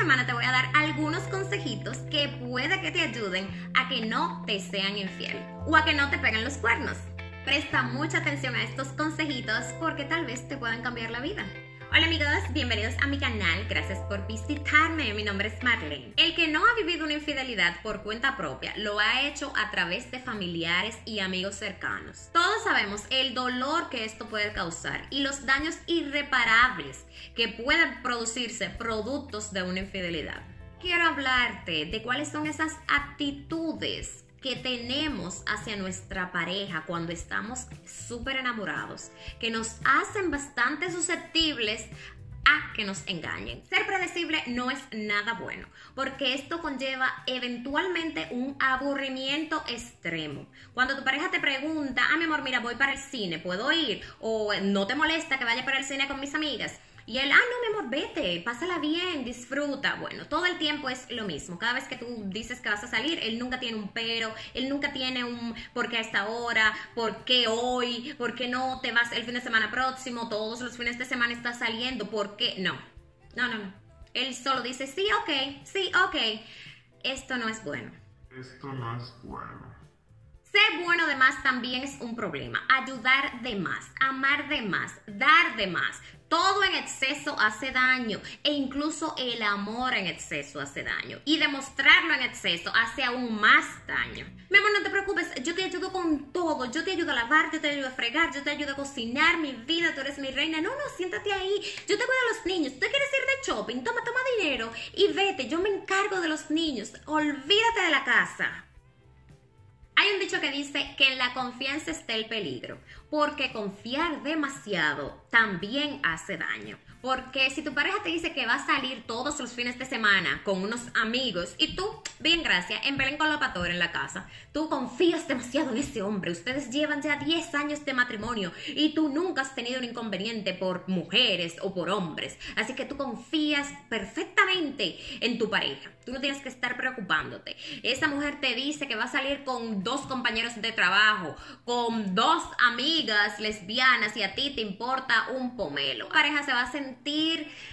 semana te voy a dar algunos consejitos que puede que te ayuden a que no te sean infiel o a que no te peguen los cuernos. Presta mucha atención a estos consejitos porque tal vez te puedan cambiar la vida. Hola amigos, bienvenidos a mi canal, gracias por visitarme, mi nombre es Marlene. El que no ha vivido una infidelidad por cuenta propia lo ha hecho a través de familiares y amigos cercanos. Todos sabemos el dolor que esto puede causar y los daños irreparables que pueden producirse productos de una infidelidad. Quiero hablarte de cuáles son esas actitudes que tenemos hacia nuestra pareja cuando estamos súper enamorados, que nos hacen bastante susceptibles a que nos engañen. Ser predecible no es nada bueno, porque esto conlleva eventualmente un aburrimiento extremo. Cuando tu pareja te pregunta, ah, mi amor, mira, voy para el cine, ¿puedo ir? O no te molesta que vaya para el cine con mis amigas y él, ah, no, mi amor, vete, pásala bien, disfruta. Bueno, todo el tiempo es lo mismo. Cada vez que tú dices que vas a salir, él nunca tiene un pero, él nunca tiene un por qué a esta hora, por qué hoy, por qué no te vas el fin de semana próximo, todos los fines de semana estás saliendo, por qué no. No, no, no. Él solo dice, sí, ok, sí, ok. Esto no es bueno. Esto no es bueno. Ser bueno de más también es un problema. Ayudar de más, amar de más, dar de más. Todo en exceso hace daño e incluso el amor en exceso hace daño. Y demostrarlo en exceso hace aún más daño. Mi amor, no te preocupes, yo te ayudo con todo. Yo te ayudo a lavar, yo te ayudo a fregar, yo te ayudo a cocinar mi vida, tú eres mi reina. No, no, siéntate ahí. Yo te cuido a los niños. ¿Tú quieres ir de shopping? Toma, toma dinero y vete. Yo me encargo de los niños. Olvídate de la casa. Hay un dicho que dice que en la confianza está el peligro, porque confiar demasiado también hace daño. Porque si tu pareja te dice que va a salir todos los fines de semana con unos amigos y tú, bien gracias, en Belén con la en la casa, tú confías demasiado en ese hombre, ustedes llevan ya 10 años de matrimonio y tú nunca has tenido un inconveniente por mujeres o por hombres, así que tú confías perfectamente en tu pareja, tú no tienes que estar preocupándote. Esa mujer te dice que va a salir con dos compañeros de trabajo, con dos amigas lesbianas y a ti te importa un pomelo. La pareja se va a sentir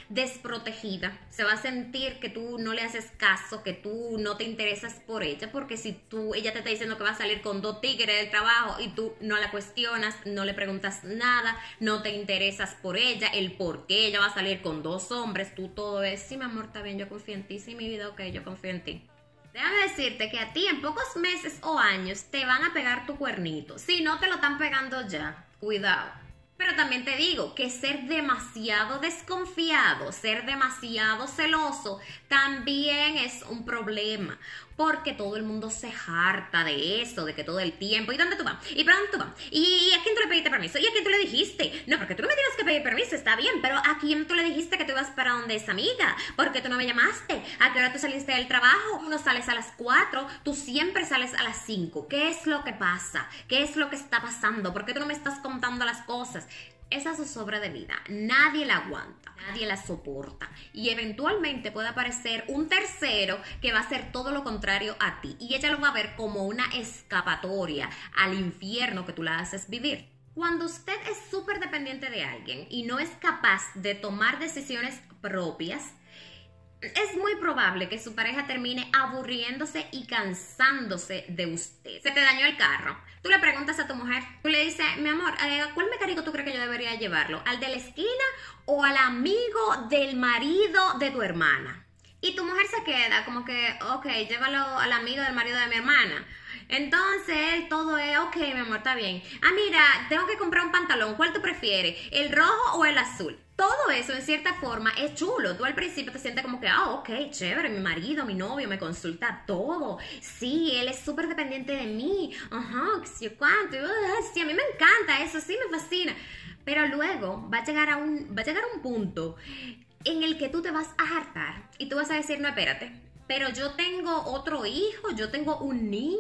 desprotegida, se va a sentir que tú no le haces caso, que tú no te interesas por ella, porque si tú, ella te está diciendo que va a salir con dos tigres del trabajo y tú no la cuestionas, no le preguntas nada, no te interesas por ella, el por qué ella va a salir con dos hombres, tú todo es, sí mi amor, está bien, yo confío en ti, sí mi vida, ok, yo confío en ti. Déjame decirte que a ti en pocos meses o años te van a pegar tu cuernito. Si no te lo están pegando ya, cuidado. Pero también te digo que ser demasiado desconfiado, ser demasiado celoso, también es un problema. Porque todo el mundo se harta de eso, de que todo el tiempo. ¿Y dónde tú vas? ¿Y para dónde tú vas? ¿Y a quién tú le pediste permiso? ¿Y a quién tú le dijiste? No, porque tú no me tienes que pedir permiso, está bien, pero ¿a quién tú le dijiste que tú ibas para donde esa amiga? Porque tú no me llamaste. ¿A qué hora tú saliste del trabajo? Uno sales a las 4, tú siempre sales a las 5. ¿Qué es lo que pasa? ¿Qué es lo que está pasando? ¿Por qué tú no me estás contando las cosas? Esa sobra de vida. Nadie la aguanta, nadie la soporta. Y eventualmente puede aparecer un tercero que va a hacer todo lo contrario a ti. Y ella lo va a ver como una escapatoria al infierno que tú la haces vivir. Cuando usted es súper dependiente de alguien y no es capaz de tomar decisiones propias, es muy probable que su pareja termine aburriéndose y cansándose de usted. Se te dañó el carro. Tú le preguntas a tu mujer, tú le dices, mi amor, eh, ¿cuál mecánico tú crees que yo debería llevarlo? ¿Al de la esquina o al amigo del marido de tu hermana? Y tu mujer se queda como que, ok, llévalo al amigo del marido de mi hermana. Entonces, todo es, ok, mi amor, está bien. Ah, mira, tengo que comprar un pantalón. ¿Cuál tú prefieres? ¿El rojo o el azul? Todo eso, en cierta forma, es chulo. Tú al principio te sientes como que, ah, ok, chévere, mi marido, mi novio me consulta todo. Sí, él es súper dependiente de mí. Ajá, sí, cuánto. Sí, a mí me encanta eso, sí, me fascina. Pero luego va a llegar a un, va a llegar a un punto en el que tú te vas a hartar y tú vas a decir, no, espérate, pero yo tengo otro hijo, yo tengo un niño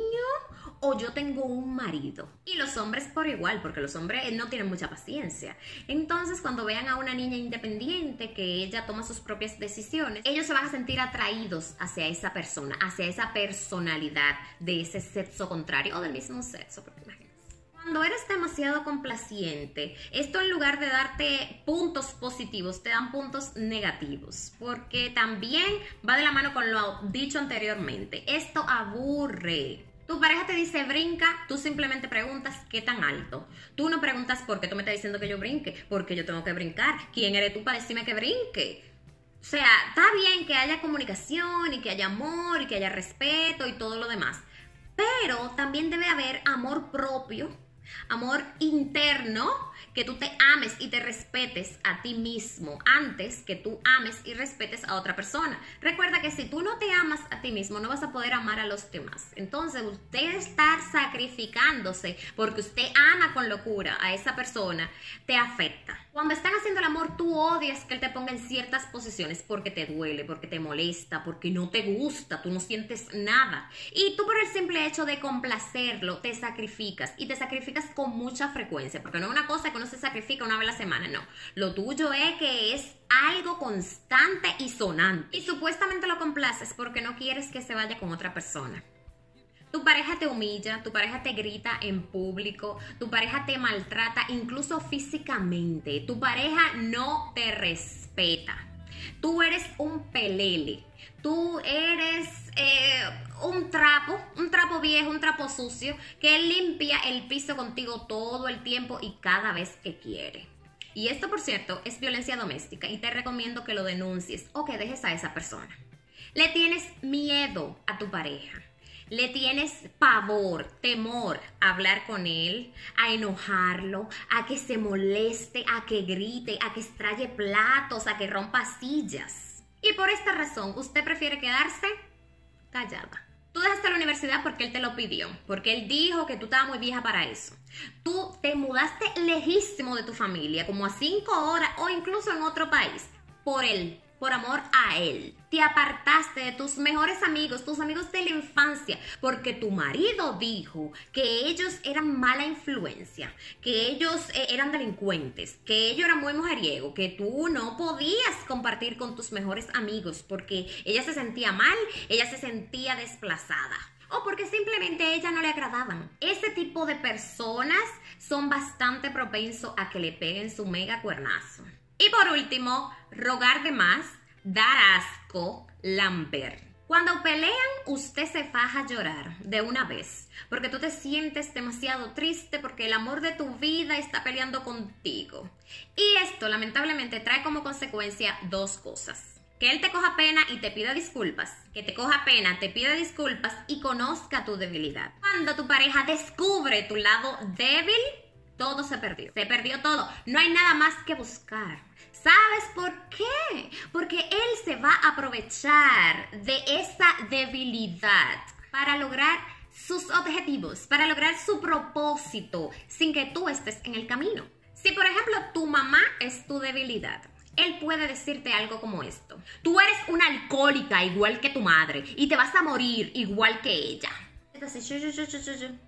o yo tengo un marido. Y los hombres por igual, porque los hombres no tienen mucha paciencia. Entonces, cuando vean a una niña independiente que ella toma sus propias decisiones, ellos se van a sentir atraídos hacia esa persona, hacia esa personalidad de ese sexo contrario o del mismo sexo, porque. Cuando eres demasiado complaciente, esto en lugar de darte puntos positivos, te dan puntos negativos, porque también va de la mano con lo dicho anteriormente. Esto aburre. Tu pareja te dice brinca, tú simplemente preguntas qué tan alto. Tú no preguntas por qué tú me estás diciendo que yo brinque, porque yo tengo que brincar. ¿Quién eres tú para decirme que brinque? O sea, está bien que haya comunicación y que haya amor y que haya respeto y todo lo demás, pero también debe haber amor propio amor interno, que tú te ames y te respetes a ti mismo antes que tú ames y respetes a otra persona. Recuerda que si tú no te amas a ti mismo, no vas a poder amar a los demás. Entonces, usted estar sacrificándose porque usted ama con locura a esa persona, te afecta. Cuando están haciendo el amor, tú odias que él te ponga en ciertas posiciones porque te duele, porque te molesta, porque no te gusta, tú no sientes nada. Y tú por el simple hecho de complacerlo, te sacrificas y te sacrificas con mucha frecuencia, porque no es una cosa que uno se sacrifica una vez a la semana, no. Lo tuyo es que es algo constante y sonante. Y supuestamente lo complaces porque no quieres que se vaya con otra persona. Tu pareja te humilla, tu pareja te grita en público, tu pareja te maltrata incluso físicamente, tu pareja no te respeta. Tú eres un pelele, tú eres eh, un trapo, un trapo viejo, un trapo sucio, que limpia el piso contigo todo el tiempo y cada vez que quiere. Y esto, por cierto, es violencia doméstica y te recomiendo que lo denuncies o que dejes a esa persona. Le tienes miedo a tu pareja. Le tienes pavor, temor a hablar con él, a enojarlo, a que se moleste, a que grite, a que extraye platos, a que rompa sillas. Y por esta razón, usted prefiere quedarse callada. Tú dejaste la universidad porque él te lo pidió, porque él dijo que tú estabas muy vieja para eso. Tú te mudaste lejísimo de tu familia, como a cinco horas o incluso en otro país, por él por amor a él. Te apartaste de tus mejores amigos, tus amigos de la infancia, porque tu marido dijo que ellos eran mala influencia, que ellos eh, eran delincuentes, que ellos eran muy mujeriego, que tú no podías compartir con tus mejores amigos porque ella se sentía mal, ella se sentía desplazada o porque simplemente a ella no le agradaban. Ese tipo de personas son bastante propensos a que le peguen su mega cuernazo. Y por último, rogar de más, dar asco, lamber. Cuando pelean, usted se faja a llorar de una vez, porque tú te sientes demasiado triste porque el amor de tu vida está peleando contigo. Y esto lamentablemente trae como consecuencia dos cosas. Que él te coja pena y te pida disculpas. Que te coja pena, te pida disculpas y conozca tu debilidad. Cuando tu pareja descubre tu lado débil, todo se perdió. Se perdió todo. No hay nada más que buscar. ¿Sabes por qué? Porque él se va a aprovechar de esa debilidad para lograr sus objetivos, para lograr su propósito sin que tú estés en el camino. Si por ejemplo tu mamá es tu debilidad, él puede decirte algo como esto. Tú eres una alcohólica igual que tu madre y te vas a morir igual que ella.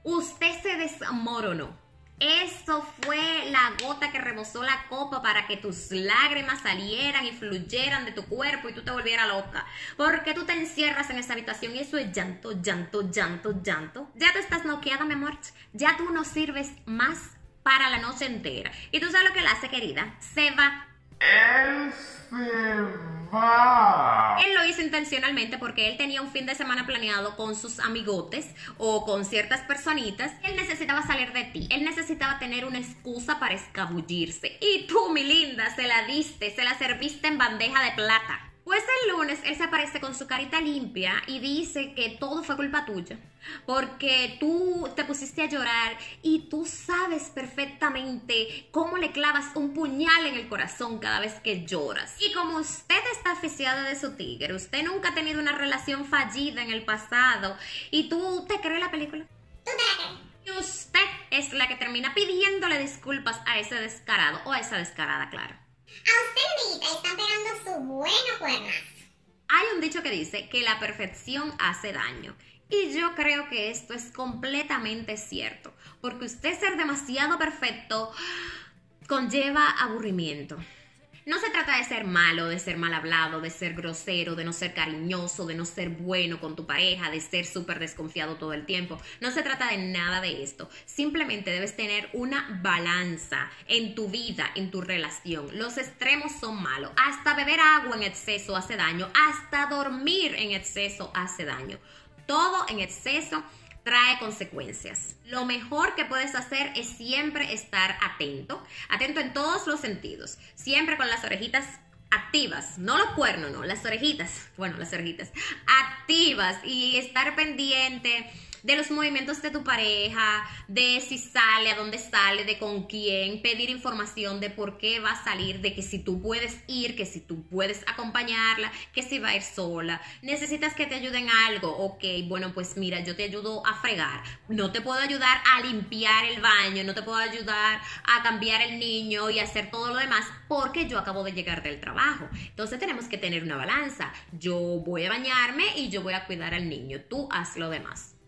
Usted se desmoronó eso fue la gota que rebosó la copa para que tus lágrimas salieran y fluyeran de tu cuerpo y tú te volvieras loca. Porque tú te encierras en esa habitación y eso es llanto, llanto, llanto, llanto. Ya tú estás noqueada, mi amor. Ya tú no sirves más para la noche entera. Y tú sabes lo que le hace, querida. Se va. Él se él lo hizo intencionalmente porque él tenía un fin de semana planeado con sus amigotes o con ciertas personitas. Él necesitaba salir de ti. Él necesitaba tener una excusa para escabullirse. Y tú, mi linda, se la diste, se la serviste en bandeja de plata. Pues el lunes él se aparece con su carita limpia y dice que todo fue culpa tuya, porque tú te pusiste a llorar y tú sabes perfectamente cómo le clavas un puñal en el corazón cada vez que lloras. Y como usted está aficiada de su tigre, usted nunca ha tenido una relación fallida en el pasado y tú te crees la película. Y usted es la que termina pidiéndole disculpas a ese descarado o a esa descarada, claro. A usted, Hay un dicho que dice que la perfección hace daño. Y yo creo que esto es completamente cierto, porque usted ser demasiado perfecto conlleva aburrimiento. No se trata de ser malo, de ser mal hablado, de ser grosero, de no ser cariñoso, de no ser bueno con tu pareja, de ser súper desconfiado todo el tiempo. No se trata de nada de esto. Simplemente debes tener una balanza en tu vida, en tu relación. Los extremos son malos. Hasta beber agua en exceso hace daño. Hasta dormir en exceso hace daño. Todo en exceso trae consecuencias. Lo mejor que puedes hacer es siempre estar atento, atento en todos los sentidos, siempre con las orejitas activas, no los cuernos, no, las orejitas, bueno, las orejitas activas y estar pendiente de los movimientos de tu pareja, de si sale, a dónde sale, de con quién, pedir información de por qué va a salir, de que si tú puedes ir, que si tú puedes acompañarla, que si va a ir sola. Necesitas que te ayuden algo, ok, bueno, pues mira, yo te ayudo a fregar, no te puedo ayudar a limpiar el baño, no te puedo ayudar a cambiar el niño y hacer todo lo demás porque yo acabo de llegar del trabajo. Entonces tenemos que tener una balanza. Yo voy a bañarme y yo voy a cuidar al niño, tú haz lo demás.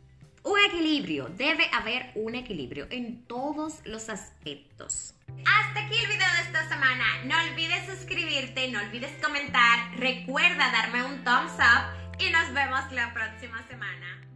Un equilibrio, debe haber un equilibrio en todos los aspectos. Hasta aquí el video de esta semana. No olvides suscribirte, no olvides comentar, recuerda darme un thumbs up y nos vemos la próxima semana.